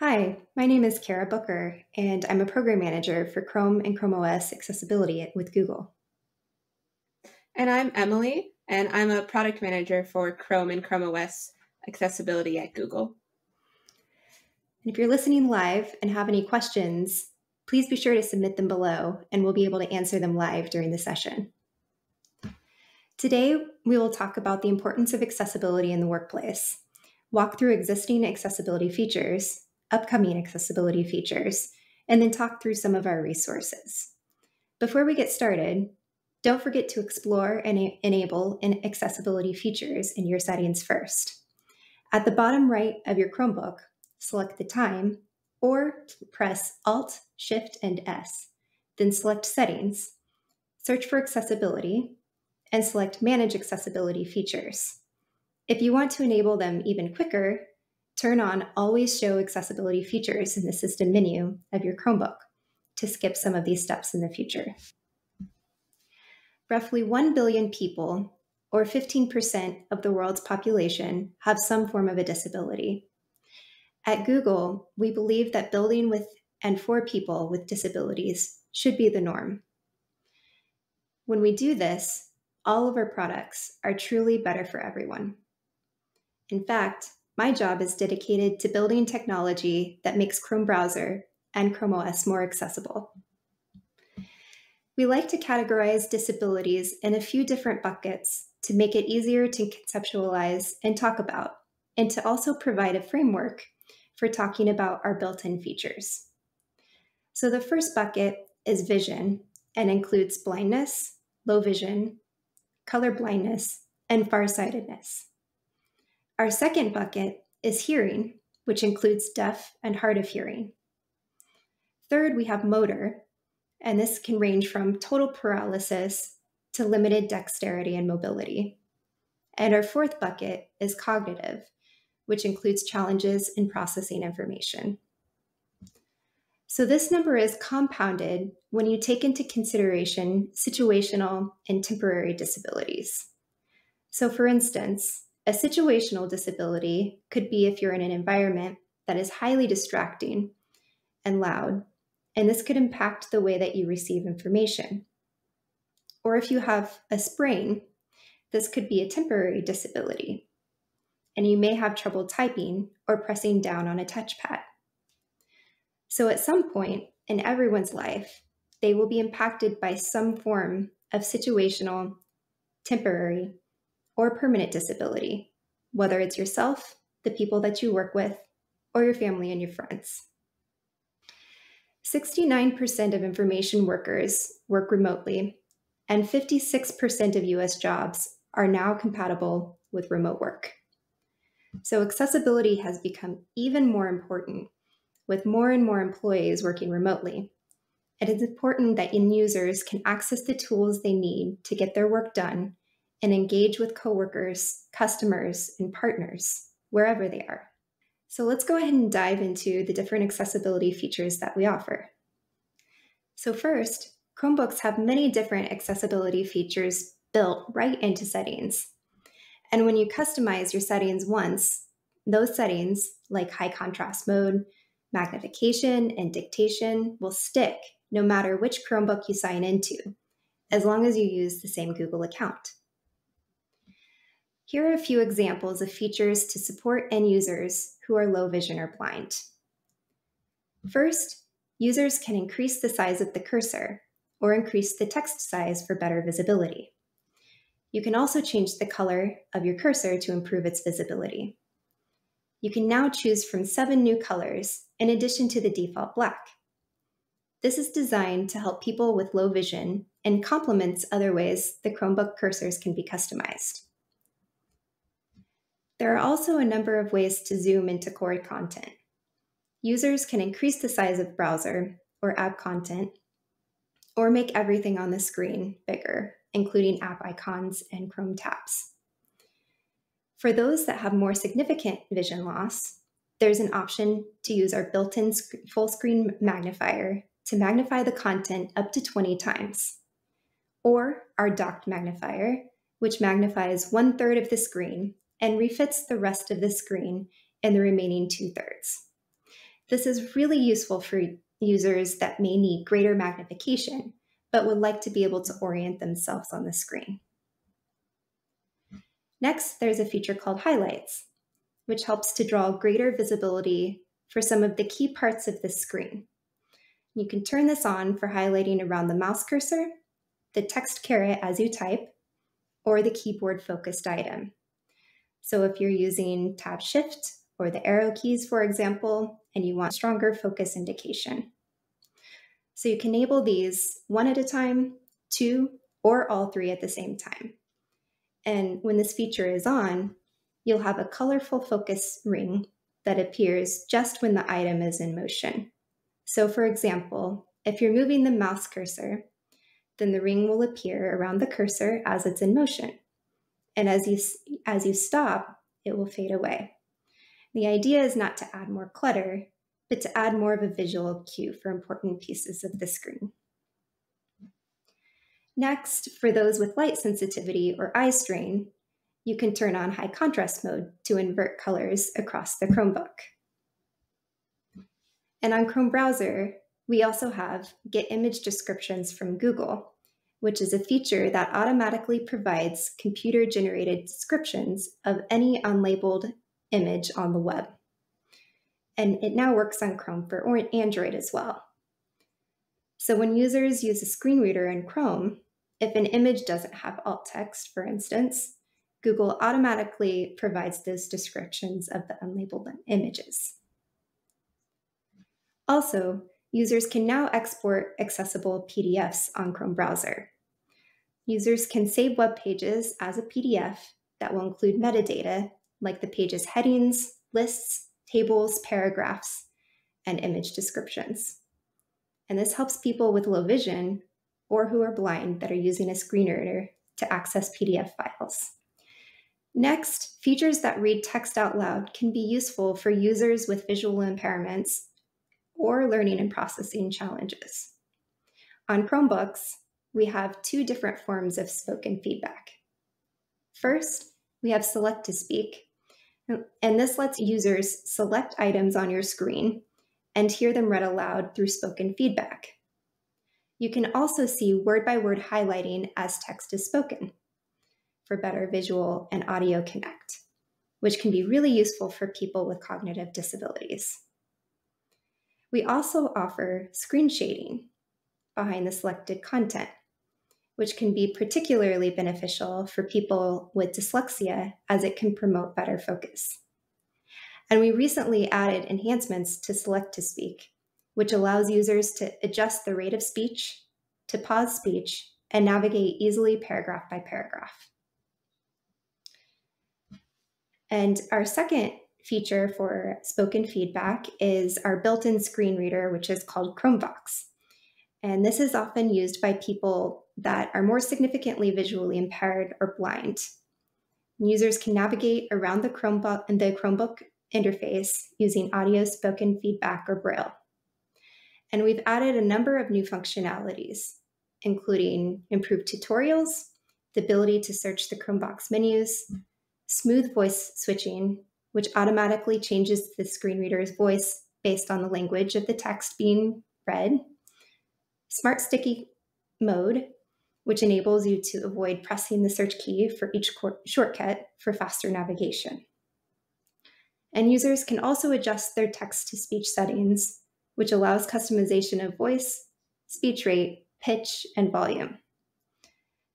Hi, my name is Kara Booker, and I'm a program manager for Chrome and Chrome OS accessibility with Google. And I'm Emily, and I'm a product manager for Chrome and Chrome OS accessibility at Google. And if you're listening live and have any questions, please be sure to submit them below, and we'll be able to answer them live during the session. Today, we will talk about the importance of accessibility in the workplace, walk through existing accessibility features, upcoming accessibility features, and then talk through some of our resources. Before we get started, don't forget to explore and enable accessibility features in your settings first. At the bottom right of your Chromebook, select the time or press Alt, Shift, and S. Then select Settings, search for Accessibility, and select Manage Accessibility Features. If you want to enable them even quicker, turn on Always Show Accessibility Features in the System menu of your Chromebook to skip some of these steps in the future. Roughly 1 billion people, or 15% of the world's population, have some form of a disability. At Google, we believe that building with and for people with disabilities should be the norm. When we do this, all of our products are truly better for everyone. In fact, my job is dedicated to building technology that makes Chrome browser and Chrome OS more accessible. We like to categorize disabilities in a few different buckets to make it easier to conceptualize and talk about, and to also provide a framework for talking about our built in features. So the first bucket is vision and includes blindness, low vision, color blindness, and farsightedness. Our second bucket is hearing, which includes deaf and hard of hearing. Third, we have motor, and this can range from total paralysis to limited dexterity and mobility. And our fourth bucket is cognitive, which includes challenges in processing information. So this number is compounded when you take into consideration situational and temporary disabilities. So, for instance, a situational disability could be if you're in an environment that is highly distracting and loud, and this could impact the way that you receive information. Or if you have a sprain, this could be a temporary disability, and you may have trouble typing or pressing down on a touchpad. So at some point in everyone's life, they will be impacted by some form of situational, temporary, or permanent disability, whether it's yourself, the people that you work with, or your family and your friends. 69% of information workers work remotely, and 56% of US jobs are now compatible with remote work. So, accessibility has become even more important with more and more employees working remotely. It is important that end users can access the tools they need to get their work done and engage with coworkers, customers, and partners wherever they are. So let's go ahead and dive into the different accessibility features that we offer. So first, Chromebooks have many different accessibility features built right into settings. And when you customize your settings once, those settings, like high contrast mode, magnification, and dictation will stick no matter which Chromebook you sign into, as long as you use the same Google account. Here are a few examples of features to support end users who are low vision or blind. First, users can increase the size of the cursor or increase the text size for better visibility. You can also change the color of your cursor to improve its visibility you can now choose from seven new colors in addition to the default black. This is designed to help people with low vision and complements other ways the Chromebook cursors can be customized. There are also a number of ways to zoom into core content. Users can increase the size of browser or app content, or make everything on the screen bigger, including app icons and Chrome tabs. For those that have more significant vision loss, there's an option to use our built-in full screen magnifier to magnify the content up to 20 times, or our docked magnifier, which magnifies one third of the screen and refits the rest of the screen in the remaining two thirds. This is really useful for users that may need greater magnification, but would like to be able to orient themselves on the screen. Next, there's a feature called Highlights, which helps to draw greater visibility for some of the key parts of the screen. You can turn this on for highlighting around the mouse cursor, the text caret as you type, or the keyboard focused item. So if you're using Tab Shift or the arrow keys, for example, and you want stronger focus indication. So you can enable these one at a time, two, or all three at the same time. And when this feature is on, you'll have a colorful focus ring that appears just when the item is in motion. So for example, if you're moving the mouse cursor, then the ring will appear around the cursor as it's in motion. And as you, as you stop, it will fade away. The idea is not to add more clutter, but to add more of a visual cue for important pieces of the screen. Next, for those with light sensitivity or eye strain, you can turn on high contrast mode to invert colors across the Chromebook. And on Chrome browser, we also have Get Image Descriptions from Google, which is a feature that automatically provides computer generated descriptions of any unlabeled image on the web. And it now works on Chrome for Android as well. So when users use a screen reader in Chrome, if an image doesn't have alt text, for instance, Google automatically provides those descriptions of the unlabeled images. Also, users can now export accessible PDFs on Chrome browser. Users can save web pages as a PDF that will include metadata like the page's headings, lists, tables, paragraphs, and image descriptions. And this helps people with low vision or who are blind that are using a screen reader to access PDF files. Next, features that read text out loud can be useful for users with visual impairments or learning and processing challenges. On Chromebooks, we have two different forms of spoken feedback. First, we have Select to Speak, and this lets users select items on your screen and hear them read aloud through spoken feedback. You can also see word by word highlighting as text is spoken for better visual and audio connect, which can be really useful for people with cognitive disabilities. We also offer screen shading behind the selected content, which can be particularly beneficial for people with dyslexia as it can promote better focus. And we recently added enhancements to Select to Speak, which allows users to adjust the rate of speech, to pause speech, and navigate easily paragraph by paragraph. And our second feature for spoken feedback is our built-in screen reader, which is called ChromeVox. And this is often used by people that are more significantly visually impaired or blind. Users can navigate around the Chromebook and the Chromebook interface using audio spoken feedback or Braille. And we've added a number of new functionalities, including improved tutorials, the ability to search the ChromeVox menus, smooth voice switching, which automatically changes the screen reader's voice based on the language of the text being read, smart sticky mode, which enables you to avoid pressing the search key for each shortcut for faster navigation. And users can also adjust their text to speech settings, which allows customization of voice, speech rate, pitch, and volume.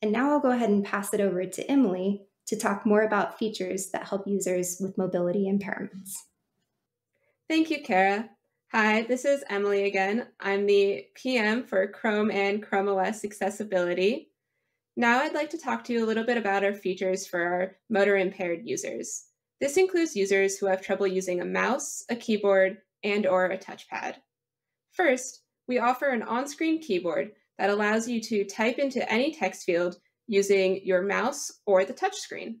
And now I'll go ahead and pass it over to Emily to talk more about features that help users with mobility impairments. Thank you, Kara. Hi, this is Emily again. I'm the PM for Chrome and Chrome OS accessibility. Now I'd like to talk to you a little bit about our features for our motor impaired users. This includes users who have trouble using a mouse, a keyboard, and or a touchpad. First, we offer an on-screen keyboard that allows you to type into any text field using your mouse or the touchscreen.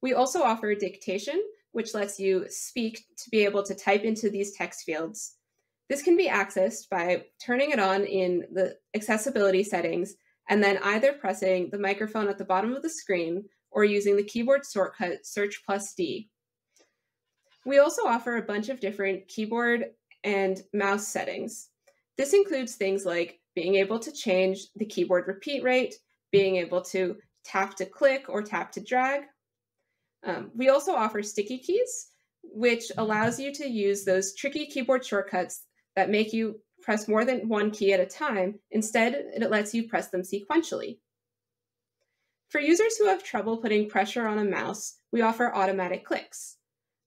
We also offer dictation, which lets you speak to be able to type into these text fields. This can be accessed by turning it on in the accessibility settings and then either pressing the microphone at the bottom of the screen or using the keyboard shortcut Search plus D. We also offer a bunch of different keyboard and mouse settings. This includes things like being able to change the keyboard repeat rate, being able to tap to click or tap to drag. Um, we also offer sticky keys, which allows you to use those tricky keyboard shortcuts that make you press more than one key at a time. Instead, it lets you press them sequentially. For users who have trouble putting pressure on a mouse, we offer automatic clicks.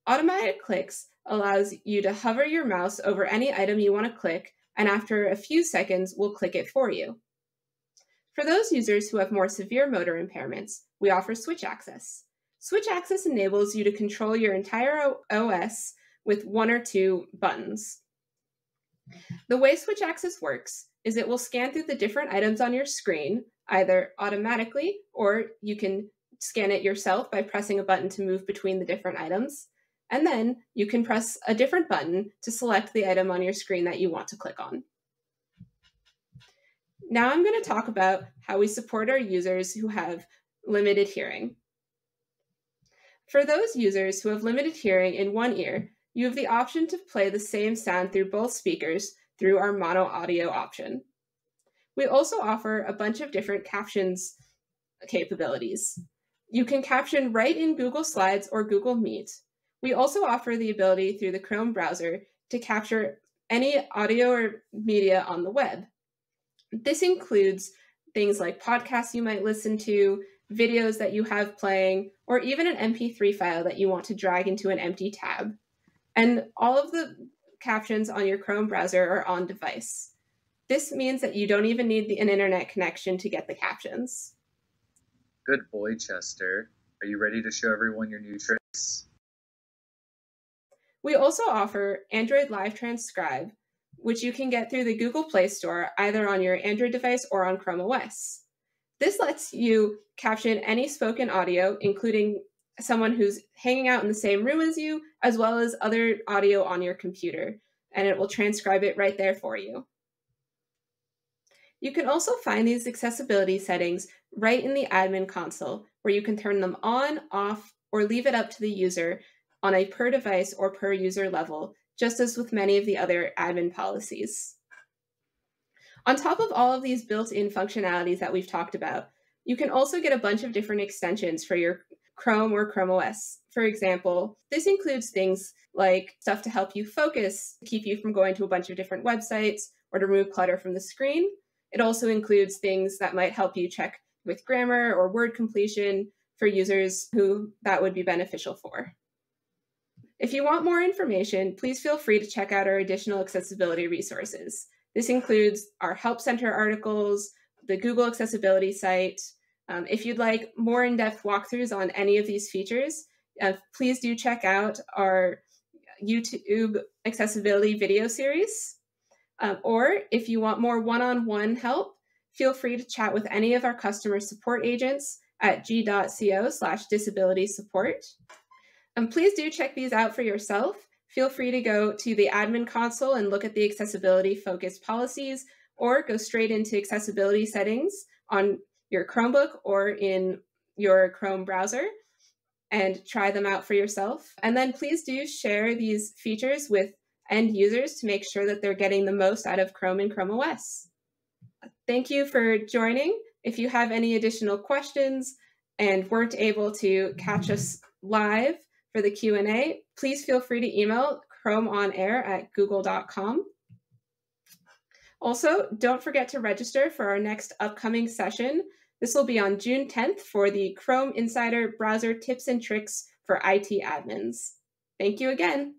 Automatic clicks allows you to hover your mouse over any item you want to click, and after a few seconds, we'll click it for you. For those users who have more severe motor impairments, we offer switch access. Switch access enables you to control your entire OS with one or two buttons. The way switch access works is it will scan through the different items on your screen, either automatically or you can scan it yourself by pressing a button to move between the different items. And then you can press a different button to select the item on your screen that you want to click on. Now I'm going to talk about how we support our users who have limited hearing. For those users who have limited hearing in one ear, you have the option to play the same sound through both speakers through our mono audio option. We also offer a bunch of different captions capabilities. You can caption right in Google Slides or Google Meet. We also offer the ability through the Chrome browser to capture any audio or media on the web. This includes things like podcasts you might listen to, videos that you have playing, or even an MP3 file that you want to drag into an empty tab. And all of the captions on your Chrome browser are on device. This means that you don't even need the, an internet connection to get the captions. Good boy, Chester. Are you ready to show everyone your new tricks? We also offer Android Live Transcribe, which you can get through the Google Play Store either on your Android device or on Chrome OS. This lets you caption any spoken audio, including someone who's hanging out in the same room as you, as well as other audio on your computer, and it will transcribe it right there for you. You can also find these accessibility settings right in the admin console, where you can turn them on, off, or leave it up to the user on a per device or per user level, just as with many of the other admin policies. On top of all of these built in functionalities that we've talked about, you can also get a bunch of different extensions for your Chrome or Chrome OS. For example, this includes things like stuff to help you focus, to keep you from going to a bunch of different websites, or to remove clutter from the screen. It also includes things that might help you check with grammar or word completion for users who that would be beneficial for. If you want more information, please feel free to check out our additional accessibility resources. This includes our Help Center articles, the Google Accessibility site. Um, if you'd like more in depth walkthroughs on any of these features, uh, please do check out our YouTube accessibility video series. Um, or if you want more one on one help, feel free to chat with any of our customer support agents at g.co slash disability support. And please do check these out for yourself. Feel free to go to the admin console and look at the accessibility focused policies, or go straight into accessibility settings on your Chromebook or in your Chrome browser and try them out for yourself. And then please do share these features with end users to make sure that they're getting the most out of Chrome and Chrome OS. Thank you for joining. If you have any additional questions and weren't able to catch us live, for the Q&A, please feel free to email chromeonair at google.com. Also, don't forget to register for our next upcoming session. This will be on June 10th for the Chrome Insider Browser Tips and Tricks for IT Admins. Thank you again.